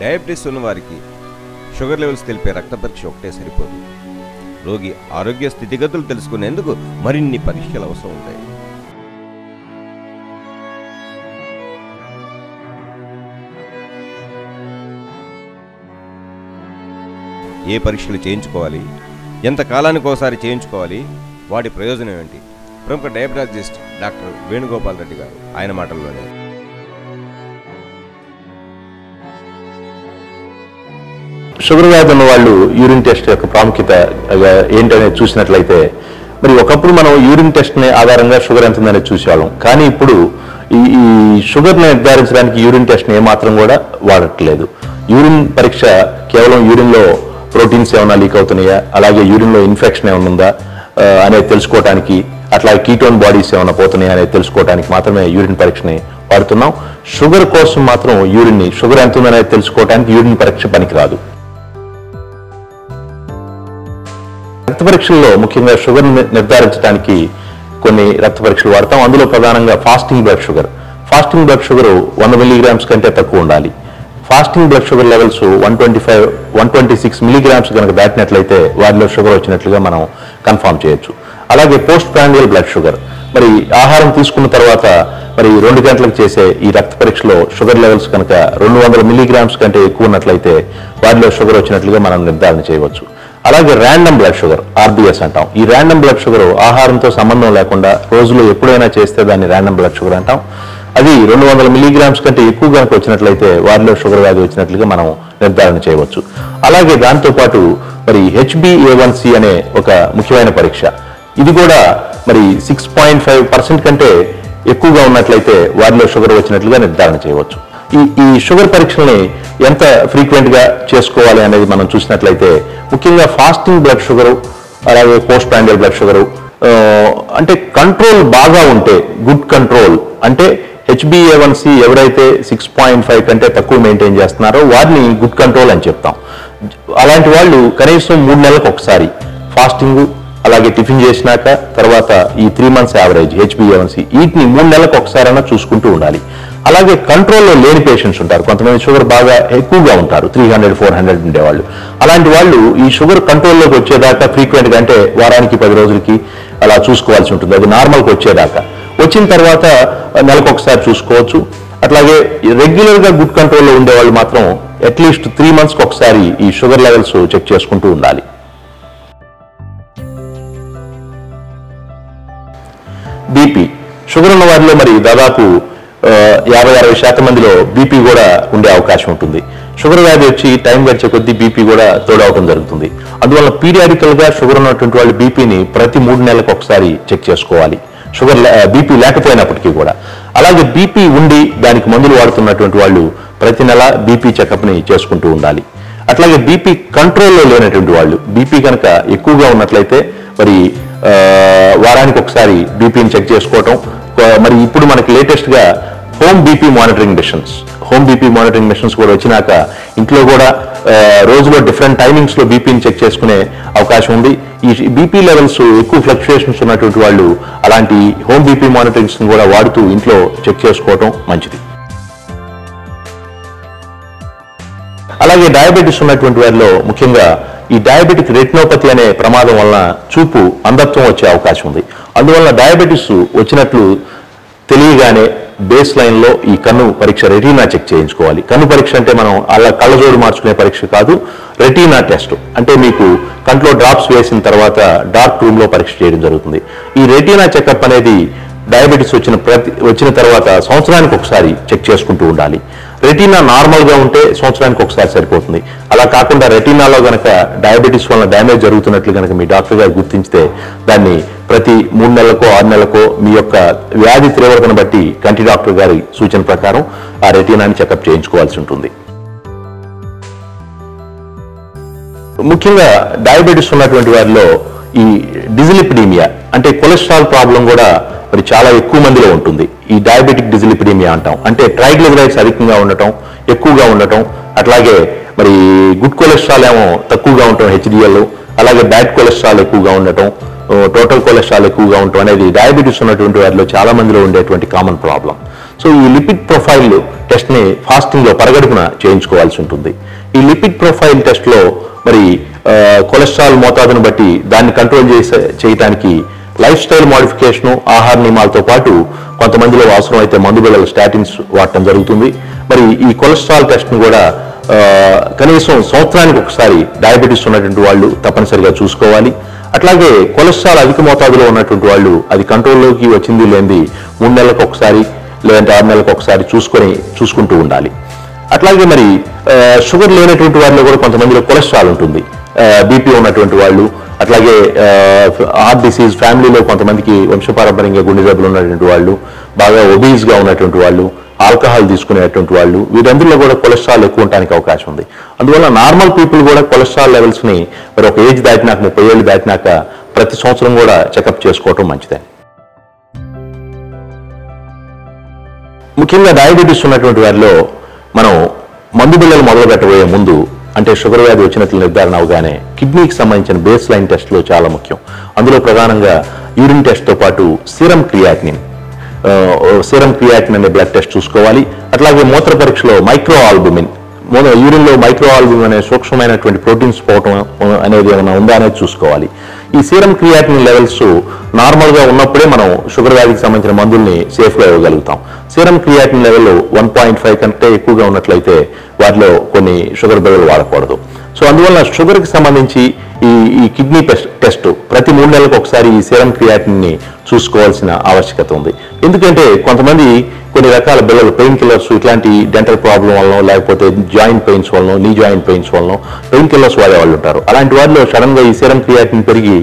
Diabetes ఉన్నవారికి sugar levels తెలిపే రక్త పరీక్ష ఒకటే సరిపోదు. రోగి ఆరోగ్య స్థితిగతులు తెలుసుకునేందుకు మరిన్ని పరీక్షలు అవసరం ఉంటాయి. ఏ పరీక్షలు చేయించుకోవాలి? ఎంత కాలానికి ఒకసారి చేయించుకోవాలి? వాటి ప్రయోజనం ఏంటి ప్రముఖ డయాబెటాలజిస్ట్ డాక్టర్ వేణుగోపాల్ రెడ్డి గారు ఆయన మాటల్లోనే షుగర్ వ్యాధి ఉన్న వాళ్ళు యూరిన్ టెస్ట్ యొక్క ప్రాముఖ్యత ఏంటనే ఏంటనేది చూసినట్లయితే మరి ఒకప్పుడు మనం యూరిన్ టెస్ట్ని ఆధారంగా షుగర్ ఎంత ఉందనేది చూసేవాళ్ళం. కానీ ఇప్పుడు ఈ ఈ షుగర్ నిర్ధారించడానికి యూరిన్ టెస్ట్ని ఏమాత్రం కూడా వాడట్లేదు. యూరిన్ పరీక్ష కేవలం యూరిన్లో ప్రోటీన్స్ ఏమైనా లీక్ అవుతున్నాయా? అలాగే యూరిన్లో ఇన్ఫెక్షన్ ఏమైనా ఉందా? అనేది తెలుసుకోవడానికి అట్లాగే కీటోన్ బాడీస్ ఏమైనా పోతున్నాయా అనేది తెలుసుకోవడానికి మాత్రమే యూరిన్ పరీక్షని వాడుతున్నాం. షుగర్ కోసం మాత్రం యూరిన్ని షుగర్ ఎంత ఉందనేది తెలుసుకోవడానికి యూరిన్ పరీక్ష పనికిరాదు. రక్త పరీక్షల్లో ముఖ్యంగా షుగర్ నిర్ధారించడానికి కొన్ని రక్త పరీక్షలు వాడతాం. అందులో ప్రధానంగా fasting blood sugar. Fasting blood sugar వంద మిల్లీగ్రామ్స్ కంటే తక్కువ ఉండాలి. Fasting blood sugar levels one twenty five one twenty six milligrams కనుక దాటినట్లయితే వారిలో షుగర్ వచ్చినట్లుగా మనం కన్ఫామ్ చేయొచ్చు. అలాగే పోస్ట్ ప్రాండియల్ బ్లడ్ షుగర్. మరి ఆహారం తీసుకున్న తర్వాత మరి రెండు గంటలకు చేసే ఈ రక్త పరీక్షలో షుగర్ లెవెల్స్ కనుక రెండు వందల మిల్లీగ్రామ్స్ కంటే ఎక్కువ ఉన్నట్లయితే వారిలో షుగర్ వచ్చినట్లుగా మనం నిర్ధారణ చేయవచ్చు. అలాగే ర్యాండమ్ బ్లడ్ షుగర్ ఆర్బిఎస్ అంటాం. ఈ ర్యాండమ్ బ్లడ్ షుగర్ ఆహారంతో సంబంధం లేకుండా రోజులో ఎప్పుడైనా చేస్తే దాన్ని ర్యాండమ్ బ్లడ్ షుగర్ అంటాం. అది రెండు వందల మిలీగ్రామ్స్ కంటే ఎక్కువ కనుక వచ్చినట్లయితే వారిలో షుగర్ వ్యాధి వచ్చినట్లుగా మనం నిర్ధారణ చేయవచ్చు. అలాగే దాంతోపాటు మరి హెచ్బిఏవన్సి అనే ఒక ముఖ్యమైన పరీక్ష. ఇది కూడా మరి సిక్స్ పాయింట్ ఫైవ్ పర్సెంట్ కంటే ఎక్కువగా ఉన్నట్లయితే వారిలో షుగర్ వచ్చినట్లుగా నిర్ధారణ చేయవచ్చు. ఈ ఈ షుగర్ పరీక్షల్ని ఎంత ఫ్రీక్వెంట్గా చేసుకోవాలి అనేది మనం చూసినట్లయితే ముఖ్యంగా ఫాస్టింగ్ బ్లడ్ షుగర్ అలాగే పోస్ట్ ప్రాండియల్ బ్లడ్ షుగర్ అంటే కంట్రోల్ బాగా ఉంటే గుడ్ కంట్రోల్ అంటే హెచ్బిఏవన్సి ఎవరైతే సిక్స్ పాయింట్ ఫైవ్ కంటే తక్కువ మెయింటైన్ చేస్తున్నారో వారిని గుడ్ కంట్రోల్ అని చెప్తాం. అలాంటి వాళ్ళు కనీసం మూడు నెలలకు ఒకసారి ఫాస్టింగ్ అలాగే టిఫిన్ చేసినాక తర్వాత ఈ త్రీ మంత్స్ యావరేజ్ హెచ్బిఏవన్సి వీటిని మూడు నెలలకు ఒకసారైనా చూసుకుంటూ ఉండాలి. అలాగే కంట్రోల్లో లేని పేషెంట్స్ ఉంటారు. కొంతమంది షుగర్ బాగా ఎక్కువగా ఉంటారు. త్రీ హండ్రెడ్ ఫోర్ హండ్రెడ్ ఉండేవాళ్ళు. అలాంటి వాళ్ళు ఈ షుగర్ కంట్రోల్లోకి వచ్చేదాకా ఫ్రీక్వెంట్గా అంటే వారానికి పది రోజులకి అలా చూసుకోవాల్సి ఉంటుంది. అది నార్మల్కి వచ్చేదాకా. వచ్చిన తర్వాత నెలకు ఒకసారి చూసుకోవచ్చు. అట్లాగే రెగ్యులర్గా గుడ్ కంట్రోల్లో ఉండేవాళ్ళు మాత్రం అట్లీస్ట్ త్రీ మంత్స్కి ఒకసారి ఈ షుగర్ లెవెల్స్ చెక్ చేసుకుంటూ ఉండాలి. బీపీ షుగర్ ఉన్న వారిలో మరి దాదాపు యాభై అరవై శాతం మందిలో బీపీ కూడా ఉండే అవకాశం ఉంటుంది. షుగర్ వ్యాధి వచ్చి టైం గడిచే కొద్దీ బీపీ కూడా తోడవడం జరుగుతుంది. అందువల్ల పీరియాడికల్గా షుగర్ ఉన్నటువంటి వాళ్ళు బీపీని ప్రతి మూడు నెలలకు ఒకసారి చెక్ చేసుకోవాలి. షుగర్ బీపీ లేకపోయినప్పటికీ కూడా. అలాగే బీపీ ఉండి దానికి మందులు వాడుతున్నటువంటి వాళ్ళు ప్రతి నెల బీపీ చెకప్ని చేసుకుంటూ ఉండాలి. అట్లాగే బీపీ కంట్రోల్లో లేనటువంటి వాళ్ళు బీపీ కనుక ఎక్కువగా ఉన్నట్లయితే మరి వారానికి ఒకసారి బీపీని చెక్ చేసుకోవటం. మరి ఇప్పుడు మనకి లేటెస్ట్గా home BP monitoring machines home BP monitoring machines కూడా వచ్చినాక ఇంట్లో కూడా రోజులో డిఫరెంట్ టైమింగ్స్లో బీపీని చెక్ చేసుకునే అవకాశం ఉంది. ఈ బీపీ లెవెల్స్ ఎక్కువ ఫ్లక్చుయేషన్స్ ఉన్నటువంటి వాళ్ళు అలాంటి హోమ్ బీపీ మానిటరింగ్స్ని కూడా వాడుతూ ఇంట్లో చెక్ చేసుకోవటం మంచిది. అలాగే డయాబెటీస్ ఉన్నటువంటి వారిలో ముఖ్యంగా ఈ డయాబెటిక్ రెటినోపతి అనే ప్రమాదం వలన చూపు అంధత్వం వచ్చే అవకాశం ఉంది. అందువలన డయాబెటిస్ వచ్చినట్లు తెలియగానే బేస్ లైన్లో ఈ కన్ను పరీక్ష రెటీనా చెక్ చేయించుకోవాలి. కన్ను పరీక్ష అంటే మనం అలా కళ్ళజోడు మార్చుకునే పరీక్ష కాదు రెటీనా టెస్ట్ అంటే మీకు కంట్లో డ్రాప్స్ వేసిన తర్వాత డార్క్ రూమ్లో పరీక్ష చేయడం జరుగుతుంది. ఈ రెటీనా చెకప్ అనేది డయాబెటీస్ వచ్చిన ప్రతి వచ్చిన తర్వాత సంవత్సరానికి ఒకసారి చెక్ చేసుకుంటూ ఉండాలి. రెటీనా నార్మల్గా ఉంటే సంవత్సరానికి ఒకసారి సరిపోతుంది. అలా కాకుండా రెటీనాలో గనక డయాబెటీస్ వలన డ్యామేజ్ జరుగుతున్నట్లు గనక మీ డాక్టర్ గారు గుర్తించితే దాన్ని ప్రతి మూడు నెలలకో ఆరు నెలలకో మీ యొక్క వ్యాధి తీవ్రతను బట్టి కంటి డాక్టర్ గారి సూచన ప్రకారం ఆ రెటీనాని చెకప్ చేయించుకోవాల్సి ఉంటుంది. ముఖ్యంగా డయాబెటీస్ ఉన్నటువంటి వారిలో ఈ డిజిలిపిడీమియా అంటే కొలెస్ట్రాల్ ప్రాబ్లం కూడా మరి చాలా ఎక్కువ మందిలో ఉంటుంది. ఈ డయాబెటిక్ డిజిలిపిడీమియా అంటాం. అంటే ట్రైగ్లిజరైడ్స్ అధికంగా ఉండటం ఎక్కువగా ఉండటం అట్లాగే మరి గుడ్ కొలెస్ట్రాల్ ఏమో తక్కువగా ఉండటం హెచ్డిఎల్ అలాగే బ్యాడ్ కొలెస్ట్రాల్ ఎక్కువగా ఉండటం టోటల్ కొలెస్ట్రాల్ ఎక్కువగా ఉండటం అనేది డయాబెటీస్ ఉన్నటువంటి వారిలో చాలా మందిలో ఉండేటువంటి కామన్ ప్రాబ్లం సో ఈ లిపిడ్ ప్రొఫైల్ టెస్ట్ని ఫాస్టింగ్లో పరగడుపున చేయించుకోవాల్సి ఉంటుంది. ఈ లిపిడ్ ప్రొఫైల్ టెస్ట్లో మరి కొలెస్ట్రాల్ మోతాదును బట్టి దాన్ని కంట్రోల్ చేసే చేయటానికి లైఫ్ స్టైల్ మోడిఫికేషను ఆహార నియమాలతో పాటు కొంతమందిలో అవసరమైతే మందు బిళ్ళలు స్టాటిన్స్ వాడటం జరుగుతుంది. మరి ఈ కొలెస్ట్రాల్ టెస్ట్ను కూడా కనీసం సంవత్సరానికి ఒకసారి డయాబెటీస్ ఉన్నటువంటి వాళ్ళు తప్పనిసరిగా చూసుకోవాలి. అట్లాగే కొలెస్ట్రాల్ అధిక మోతాదులో ఉన్నటువంటి వాళ్ళు అది కంట్రోల్లోకి వచ్చింది లేనిది మూడు నెలలకు ఒకసారి లేదంటే ఆరు నెలలకు ఒకసారి చూసుకొని చూసుకుంటూ ఉండాలి. అట్లాగే మరి షుగర్ లేనటువంటి వారిలో కూడా కొంతమందిలో కొలెస్ట్రాల్ ఉంటుంది. బీపీ ఉన్నటువంటి వాళ్ళు అట్లాగే హార్ట్ డిసీజ్ ఫ్యామిలీలో కొంతమందికి వంశపారంపర్యంగా గుండె జబ్బులు ఉన్నటువంటి వాళ్ళు బాగా ఒబీజ్గా ఉన్నటువంటి వాళ్ళు ఆల్కహాల్ తీసుకునేటువంటి వాళ్ళు వీరందరిలో కూడా కొలెస్ట్రాల్ ఎక్కువ ఉండడానికి అవకాశం ఉంది. అందువల్ల నార్మల్ పీపుల్ కూడా కొలెస్ట్రాల్ లెవెల్స్ని మరి ఒక ఏజ్ దాటినాక ముప్పై ఏళ్ళు దాటినాక ప్రతి సంవత్సరం కూడా చెకప్ చేసుకోవటం మంచిదే. ముఖ్యంగా డయాబెటీస్ ఉన్నటువంటి వారిలో మనం మందు బిళ్ళలు మొదలు పెట్టబోయే ముందు అంటే షుగర్ వ్యాధి వచ్చినట్లు నిర్ధారణ అవగానే కిడ్నీకి సంబంధించిన బేస్ లైన్ టెస్ట్లు చాలా ముఖ్యం. అందులో ప్రధానంగా యూరిన్ టెస్ట్తో పాటు సీరం క్రియాటినిన్ సీరం క్రియాటిన్ అనే బ్లడ్ టెస్ట్ చూసుకోవాలి. అట్లాగే మూత్ర పరీక్షలో మైక్రో ఆల్బుమిన్ యూరిన్లో మైక్రో అనే సూక్ష్మమైనటువంటి ప్రోటీన్స్ పోవటం అనేది ఏమైనా ఉందా అనేది చూసుకోవాలి. ఈ సీరం క్రియాటిన్ లెవెల్స్ నార్మల్గా ఉన్నప్పుడే మనం షుగర్ వ్యాధికి సంబంధించిన మందుల్ని సేఫ్గా ఇవ్వగలుగుతాం. Serum creatine level one point five కంటే ఎక్కువగా ఉన్నట్లయితే వాటిలో కొన్ని షుగర్ బిళ్ళలు వాడకూడదు. సో అందువల్ల షుగర్కి సంబంధించి ఈ ఈ కిడ్నీ టెస్ట్ టెస్ట్ ప్రతి మూడు నెలలకు ఒకసారి ఈ సీరం క్రియాటిన్ని చూసుకోవాల్సిన ఆవశ్యకత ఉంది. ఎందుకంటే కొంతమంది కొన్ని రకాల బిళ్ళలు పెయిన్ కిల్లర్స్ ఇట్లాంటి డెంటల్ ప్రాబ్లం వలన లేకపోతే జాయింట్ పెయిన్స్ వలన నీ జాయింట్ పెయిన్స్ వలన పెయిన్ కిల్లర్స్ వాడే వాళ్ళు ఉంటారు. అలాంటి వారిలో సడన్గా ఈ సీరం క్రియాటిన్ పెరిగి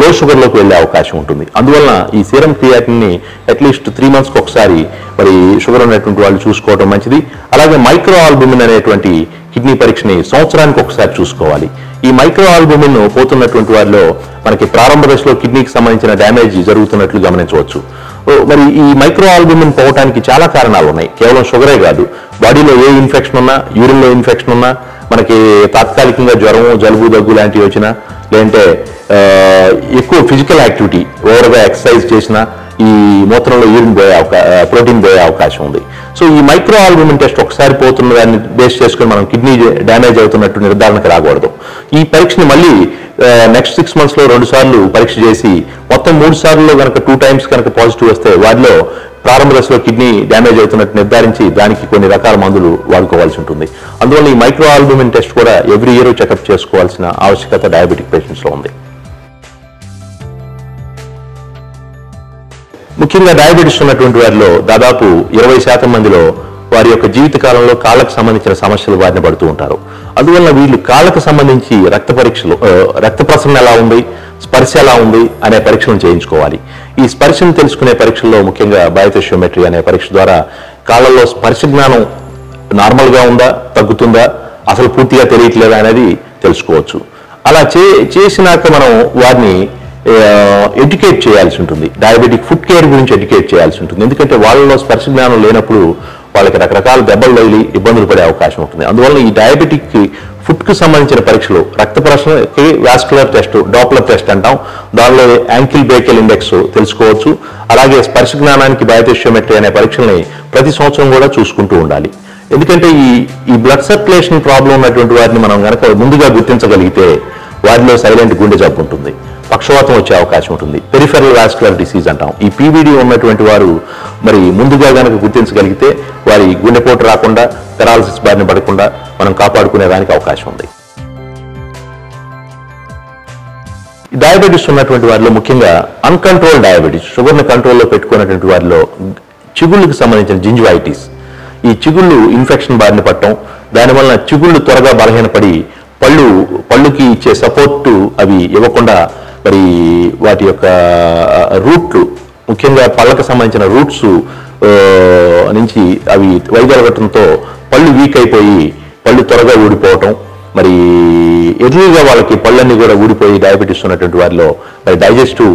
లో షుగర్లోకి వెళ్ళే అవకాశం ఉంటుంది. అందువలన ఈ సీరం క్రియాటిన్ని అట్లీస్ట్ త్రీ మంత్స్కి ఒకసారి మరి షుగర్ ఉన్నటువంటి వాళ్ళు చూసుకోవడం మంచిది. అలాగే మైక్రో ఆల్బుమిన్ అనేటువంటి కిడ్నీ పరీక్షని సంవత్సరానికి ఒకసారి చూసుకోవాలి. ఈ మైక్రో ఆల్బుమిన్ పోతున్నటువంటి వారిలో మనకి ప్రారంభ దశలో కిడ్నీకి సంబంధించిన డ్యామేజ్ జరుగుతున్నట్లు గమనించవచ్చు. మరి ఈ మైక్రో ఆల్బుమిన్ పోవటానికి చాలా కారణాలు ఉన్నాయి. కేవలం షుగరే కాదు. బాడీలో ఏ ఇన్ఫెక్షన్ ఉన్నా యూరిన్లో ఇన్ఫెక్షన్ ఉన్నా మనకి తాత్కాలికంగా జ్వరం జలుబు దగ్గు లాంటివి వచ్చినా లేదంటే ఎక్కువ ఫిజికల్ యాక్టివిటీ ఓవర్గా ఎక్సర్సైజ్ చేసినా ఈ మూత్రంలో యూరిన్ పోయే అవకా ప్రోటీన్ పోయే అవకాశం ఉంది. సో ఈ మైక్రో ఆల్బుమిన్ టెస్ట్ ఒకసారి పోతున్న దాన్ని బేస్ చేసుకుని మనం కిడ్నీ డ్యామేజ్ అవుతున్నట్టు నిర్ధారణకు రాకూడదు. ఈ పరీక్షని మళ్ళీ నెక్స్ట్ సిక్స్ మంత్స్లో రెండు సార్లు పరీక్ష చేసి మొత్తం మూడు సార్లు కనుక టూ టైమ్స్ కనుక పాజిటివ్ వస్తే వాటిలో ప్రారంభ దశలో కిడ్నీ డ్యామేజ్ అవుతున్నట్టు నిర్ధారించి దానికి కొన్ని రకాల మందులు వాడుకోవాల్సి ఉంటుంది. అందువల్ల ఈ మైక్రో ఆల్బుమిన్ టెస్ట్ కూడా ఎవ్రీ ఇయర్ చెకప్ చేసుకోవాల్సిన ఆవశ్యకత డయాబెటిక్ పేషెంట్స్లో ఉంది. ముఖ్యంగా డయాబెటీస్ ఉన్నటువంటి వారిలో దాదాపు ఇరవై శాతం మందిలో వారి యొక్క జీవిత కాలంలో కాళ్ళకు సంబంధించిన సమస్యలు బారిన పడుతూ ఉంటారు. అందువల్ల వీళ్ళు కాళ్ళకు సంబంధించి రక్త పరీక్షలు రక్త ప్రసరణ ఎలా ఉంది స్పర్శ ఎలా ఉంది అనే పరీక్షలను చేయించుకోవాలి. ఈ స్పర్శను తెలుసుకునే పరీక్షల్లో ముఖ్యంగా బయోథెషియోమెట్రీ అనే పరీక్ష ద్వారా కాళ్ళలో స్పర్శ జ్ఞానం నార్మల్గా ఉందా తగ్గుతుందా అసలు పూర్తిగా తెలియట్లేదా అనేది తెలుసుకోవచ్చు. అలా చే చేసినాక మనం వారిని ఎడ్యుకేట్ చేయాల్సి ఉంటుంది. డయాబెటిక్ ఫుడ్ కేర్ గురించి ఎడ్యుకేట్ చేయాల్సి ఉంటుంది. ఎందుకంటే వాళ్ళలో స్పర్శ జ్ఞానం లేనప్పుడు వాళ్ళకి రకరకాల దెబ్బలు తగిలి ఇబ్బందులు పడే అవకాశం ఉంటుంది. అందువల్ల ఈ డయాబెటిక్ ఫుట్కి సంబంధించిన పరీక్షలు రక్త పరీక్షకి వాస్కులర్ టెస్ట్ డాప్లర్ టెస్ట్ అంటాం. దానిలో యాంకిల్ బేకెల్ ఇండెక్స్ తెలుసుకోవచ్చు. అలాగే స్పర్శ జ్ఞానానికి బయోటెషియోమెట్రీ అనే పరీక్షల్ని ప్రతి సంవత్సరం కూడా చూసుకుంటూ ఉండాలి. ఎందుకంటే ఈ ఈ బ్లడ్ సర్క్యులేషన్ ప్రాబ్లం ఉన్నటువంటి వారిని మనం కనుక ముందుగా గుర్తించగలిగితే వారిలో సైలెంట్ గుండె జబ్బు ఉంటుంది. పక్షవాతం వచ్చే అవకాశం ఉంటుంది. పెరిఫెరల్ వాస్కులర్ డిసీజ్ అంటాం. ఈ పీవీడీ ఉన్నటువంటి వారు మరి ముందుగా కనుక గుర్తించగలిగితే వారి గుండెపోటు రాకుండా పెరాలసిస్ బారిన పడకుండా మనం కాపాడుకునే దానికి అవకాశం ఉంది. డయాబెటీస్ ఉన్నటువంటి వారిలో ముఖ్యంగా అన్కంట్రోల్ డయాబెటీస్ షుగర్ని కంట్రోల్లో పెట్టుకున్నటువంటి వారిలో చిగుళ్ళకి సంబంధించిన జింజువైటిస్ ఈ చిగుళ్ళు ఇన్ఫెక్షన్ బారిన పట్టడం దానివల్ల చిగుళ్ళు త్వరగా బలహీనపడి పళ్ళు పళ్ళుకి ఇచ్చే సపోర్టు అవి ఇవ్వకుండా మరి వాటి యొక్క రూట్లు ముఖ్యంగా పళ్ళకు సంబంధించిన రూట్స్ నుంచి అవి వైదొలగటంతో పళ్ళు వీక్ అయిపోయి పళ్ళు త్వరగా ఊడిపోవటం మరి ఎర్లీగా వాళ్ళకి పళ్ళన్నీ కూడా ఊడిపోయి డయాబెటీస్ ఉన్నటువంటి వారిలో మరి డైజెస్టివ్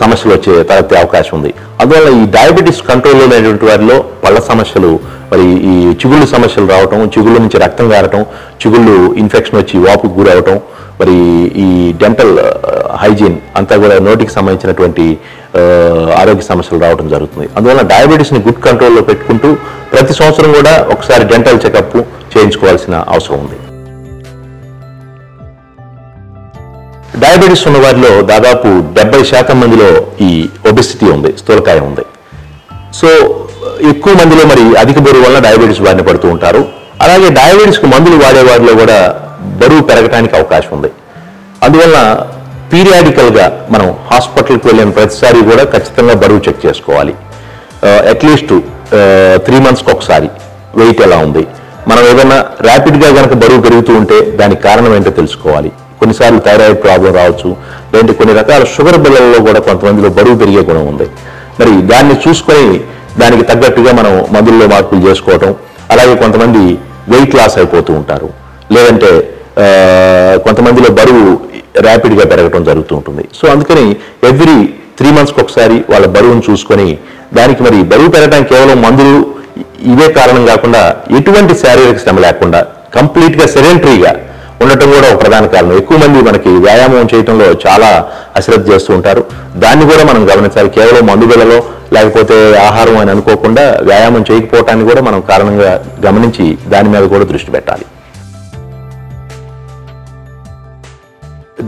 సమస్యలు వచ్చే తలెత్తే అవకాశం ఉంది. అందువల్ల ఈ డయాబెటీస్ కంట్రోల్లో లేనటువంటి వారిలో పళ్ళ సమస్యలు మరి ఈ చిగుళ్ళు సమస్యలు రావటం చిగుళ్ళ నుంచి రక్తం గారటం చిగుళ్ళు ఇన్ఫెక్షన్ వచ్చి వాపుకు గురవటం మరి ఈ డెంటల్ హైజీన్ uh, అంతా కూడా నోటికి సంబంధించినటువంటి uh, ఆరోగ్య సమస్యలు రావడం జరుగుతుంది. అందువల్ల డయాబెటీస్ని గుడ్ కంట్రోల్లో పెట్టుకుంటూ ప్రతి సంవత్సరం కూడా ఒకసారి డెంటల్ చెకప్ చేయించుకోవాల్సిన అవసరం ఉంది. డయాబెటీస్ ఉన్న వారిలో దాదాపు డెబ్బై శాతం మందిలో ఈ ఒబెసిటీ ఉంది స్థూలకాయం ఉంది. సో ఎక్కువ మందిలో మరి అధిక బరువు వల్ల డయాబెటీస్ బారిన పడుతూ ఉంటారు. అలాగే డయాబెటీస్కి మందులు వాడే వారిలో కూడా బరువు పెరగడానికి అవకాశం ఉంది. అందువల్ల పీరియాడికల్గా మనం హాస్పిటల్కి వెళ్ళిన ప్రతిసారి కూడా ఖచ్చితంగా బరువు చెక్ చేసుకోవాలి. అట్లీస్ట్ త్రీ మంత్స్కి ఒకసారి. వెయిట్ ఎలా ఉంది? మనం ఏదైనా ర్యాపిడ్గా కనుక బరువు పెరుగుతూ ఉంటే దానికి కారణం ఏంటో తెలుసుకోవాలి. కొన్నిసార్లు థైరాయిడ్ ప్రాబ్లం రావచ్చు. లేదంటే కొన్ని రకాల షుగర్ బిళ్ళల్లో కూడా కొంతమందిలో బరువు పెరిగే గుణం ఉంది. మరి దాన్ని చూసుకొని దానికి తగ్గట్టుగా మనం మందుల్లో మార్పులు చేసుకోవటం అలాగే కొంతమంది వెయిట్ లాస్ అయిపోతూ ఉంటారు. లేదంటే కొంతమందిలో బరువు ర్యాపిడ్గా పెరగటం జరుగుతూ ఉంటుంది సో అందుకని ఎవ్రీ త్రీ మంత్స్కి ఒకసారి వాళ్ళ బరువును చూసుకొని దానికి మరి బరువు పెరగడానికి కేవలం మందులు ఇవే కారణం కాకుండా ఎటువంటి శారీరక శ్రమ లేకుండా కంప్లీట్గా సెడెంటరీగా ఉండటం కూడా ఒక ప్రధాన కారణం. ఎక్కువ మంది మనకి వ్యాయామం చేయడంలో చాలా అశ్రద్ధ చేస్తూ ఉంటారు. దాన్ని కూడా మనం గమనించాలి. కేవలం మందులలో లేకపోతే ఆహారం అని అనుకోకుండా వ్యాయామం చేయకపోవటాన్ని కూడా మనం కారణంగా గమనించి దాని మీద కూడా దృష్టి పెట్టాలి.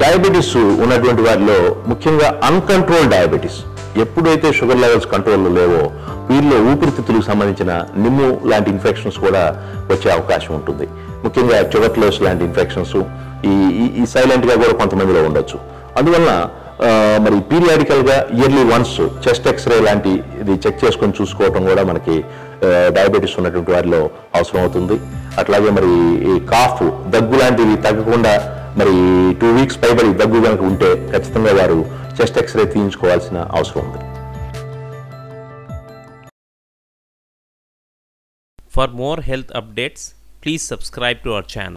డయాబెటీస్ ఉన్నటువంటి వారిలో ముఖ్యంగా అన్కంట్రోల్ డయాబెటీస్ ఎప్పుడైతే షుగర్ లెవెల్స్ కంట్రోల్లో లేవో వీరిలో ఊపిరితిత్తులకు సంబంధించిన నిమ్ము లాంటి ఇన్ఫెక్షన్స్ కూడా వచ్చే అవకాశం ఉంటుంది. ముఖ్యంగా చెవట్లోస్ లాంటి ఇన్ఫెక్షన్స్ ఈ ఈ- సైలెంట్గా కూడా కొంతమందిలో ఉండొచ్చు. అందువలన మరి పీరియాడికల్గా yearly once chest X ray లాంటి ఇది చెక్ చేసుకొని చూసుకోవటం కూడా మనకి డయాబెటీస్ ఉన్నటువంటి వారిలో అవసరం అవుతుంది అట్లాగే మరి ఈ కాఫ్ దగ్గు లాంటివి తగ్గకుండా మరి టూ వీక్స్ పైబడి దగ్గు కనుక ఉంటే ఖచ్చితంగా వారు చెస్ట్ ఎక్స్రే తీయించుకోవాల్సిన అవసరం ఉంది. For more health updates please subscribe to our channel